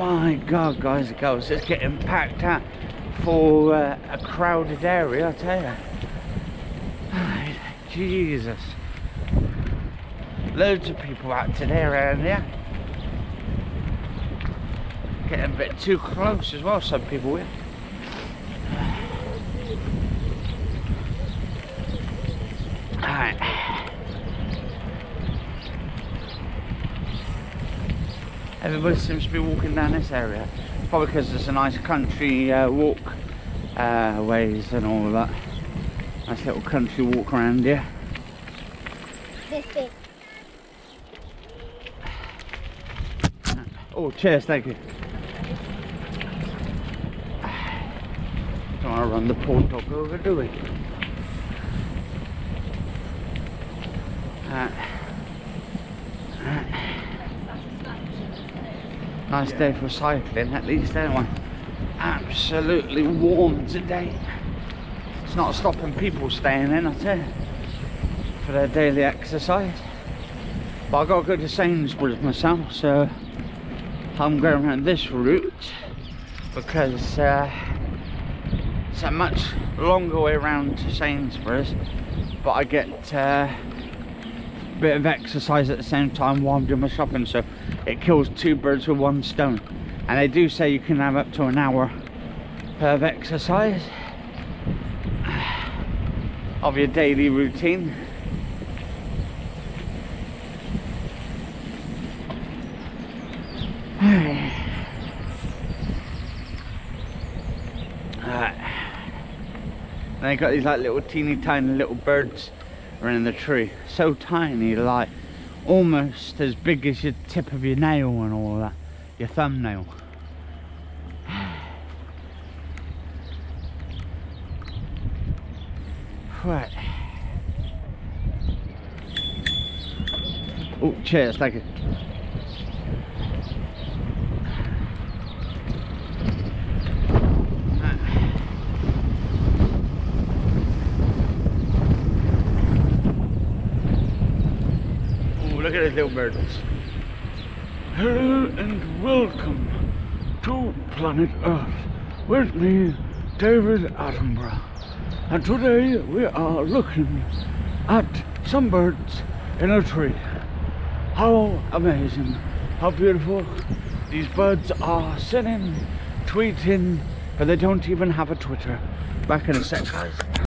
My God, guys and girls, it's getting packed out for uh, a crowded area, I tell you. Jesus. Loads of people out today around here. Getting a bit too close as well, some people will. Alright. Everybody seems to be walking down this area. Probably because it's a nice country uh, walk uh, ways and all of that. Nice little country walk around here. Oh, cheers, thank you. Don't want to run the poor dog over, do we? Alright. Alright. Nice day for cycling, at least, anyway. Absolutely warm today. It's not stopping people staying in, I tell you, for their daily exercise. But i got to go to Sainsbury's myself, so I'm going around this route because uh, it's a much longer way around to Sainsbury's, but I get uh, bit of exercise at the same time while I'm doing my shopping, so it kills two birds with one stone. And they do say you can have up to an hour of exercise of your daily routine. Alright. And they got these like little teeny tiny little birds around the tree. So tiny, like almost as big as your tip of your nail and all that. Your thumbnail. Right. Oh, cheers, thank you. Oh, look at these little birds. Hello and welcome to planet Earth with me, David Attenborough. And today we are looking at some birds in a tree. How amazing, how beautiful. These birds are singing, tweeting, but they don't even have a Twitter. Back in a sec, guys.